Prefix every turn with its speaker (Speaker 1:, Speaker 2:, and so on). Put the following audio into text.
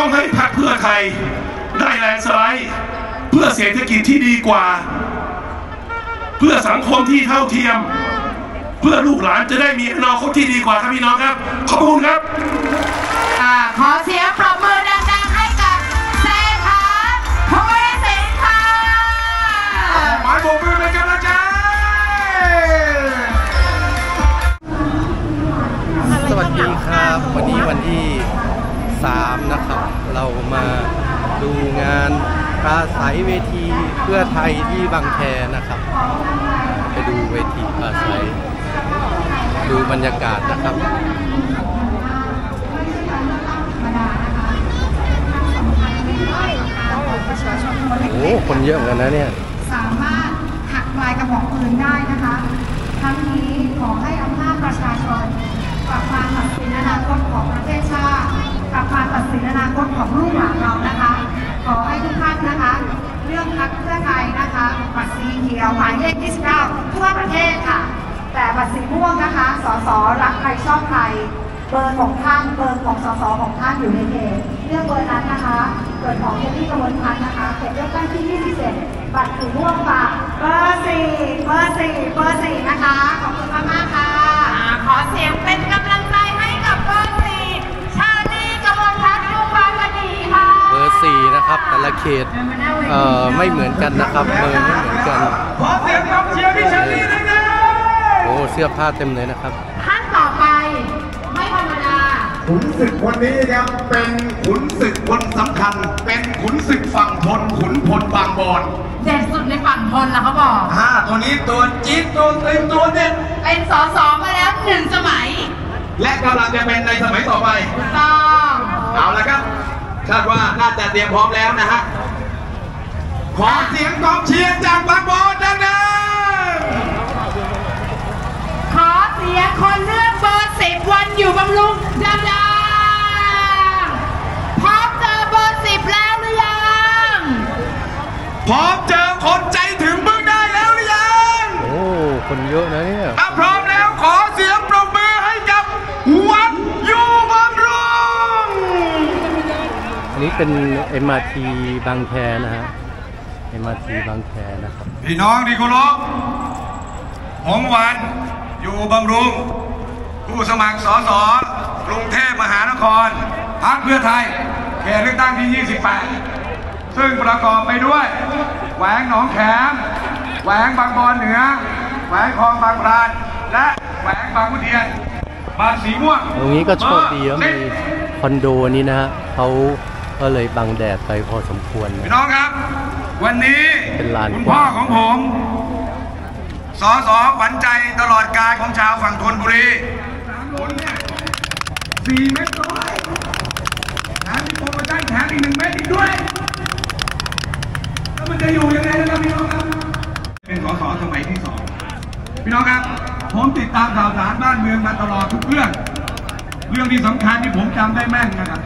Speaker 1: ต้องให้พรรคเพื่อไทยได้แลนด์สไลด์เพื่อเศรษฐกิจที่ดีกว่า เพื่อสังคมที่เท่าเทียม เพื่อลูกหลานจะได้มีอนาคตที่ดีกว่าครับพี่น้องครับ ขอบคุณครับ
Speaker 2: อ่าขอเสียงปรบมือดังๆให้กับเศรษฐาทวีสินค่ะ
Speaker 3: หมายโบกมือเป็นกำลังใจ
Speaker 4: สวัสดีครับ วันนี้วันที่ 3 นะครับ เรามาดูงานปราศัยเวทีเพื่อไทยที่บางแคนะครับ ไปดูเวทีปราศัย ดูบรรยากาศนะครับโอ้คนเยอะเหมือนกันนะเนี่ย
Speaker 5: สามารถหักลายกระบอกปืนได้นะคะทั้งนี้ขอให้อำนาจประชาชนกลับมาตัดสินอนาคตของประเทศชาติ 19 ทั่วประเทศค่ะ แต่บัตรสีม่วงนะคะ สสรักใครชอบใคร เบอร์ของท่านเบอร์ของสสของท่านอยู่ในเขตเลือกเบอร์นั้นนะคะเบอร์ของเจนนี่กระนวพันนะคะเขตเลือกตั้งที่27บัตรสีม่วงฝากเบอร์4เบอร์4เบอร์4นะคะขอบ
Speaker 4: แต่ละเขตเอ่อไม่เหมือนกันนะครับเบอร์ไม่เหมือนกัน
Speaker 3: ขอเสียงกองเชียร์พี่เชอรี่ด้วยนะ
Speaker 4: โอ้เสื้อผ้าเต็มเลยนะครับ
Speaker 2: ท่านต่อไปไม่ธรรมดา
Speaker 6: ขุนศึกคนนี้ครับเป็นขุนศึกคนสำคัญ เป็นขุนศึกฝั่งทนขุนพลบางบอน
Speaker 2: เด็ดสุดในฝั่งทนแล้วเขาบอก
Speaker 3: ห้าตัวนี้ตัวจี๊ดตัวตึงตัวเด็ด
Speaker 2: เป็นสสมาแล้วหนึ่งสมัย
Speaker 6: และกำลังจะเป็นในสมัยต่อไป
Speaker 2: ถูกต้อง
Speaker 6: เอาละครับ คาดว่าน่าจะเตรียมพร้อมแล้วนะฮะ ขอเสียงกองเชียร์จากบางบอนดัง
Speaker 2: ขอเสียงคนเลือกเบอร์สิบวันอยู่บำรุงดังๆพร้อมเจอเบอร์สิบแล้วหรือยัง
Speaker 3: ๆพร้อมเจอคนใจถึงมึงได้แล้วหรือยัง
Speaker 4: โอ้ คนเยอะนะเนี่ย
Speaker 3: ถ้าพร้อมแล้วขอเสียงปรบมือให้กับวัด
Speaker 4: เป็น MRT บางแคนะฮะ MRT บางแคนะครับ
Speaker 3: พี่น้องที่เคารพผมวันอยู่บำรุง ผู้สมัครสสกรุงเทพมหานครพรรคเพื่อไทยเขตเลือกตั้งที่ 28 ซึ่งประกอบไปด้วย แหวงหนองแขม แหวงบางบอนเหนือ แหวงคลองบางพราน และแหวงบางขุนเทียนบางสีม่วง
Speaker 4: ตรงนี้ก็โชคดีว่า
Speaker 3: เบอ
Speaker 4: มี
Speaker 3: ร์สิบ
Speaker 4: คอนโดนี้นะฮะเขา ก็เลยบังแดดไปพอสมควรนะ
Speaker 3: พี่น้องครับ วันนี้
Speaker 4: เป็นลาน
Speaker 3: คุณพ่อของผมสอสอขวัญใจตลอดกาลของชาวฝั่งธนบุรีคุณเนี่ยสี่เมตรร้อยแถมมีโปรโมชั่นแถมอีกหนึ่งเมตรอีกด้วย แล้วมันจะอยู่ยังไงนะครับพี่น้องครับ เป็นสอสอสมัยที่สองพี่น้องครับ ผมติดตามข่าวสารบ้านเมืองมาตลอดทุกเรื่อง เรื่องที่สำคัญที่ผมจำได้แม่นนะครับ